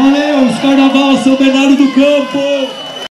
Valeu, os Carnaval São Bernardo do Campo!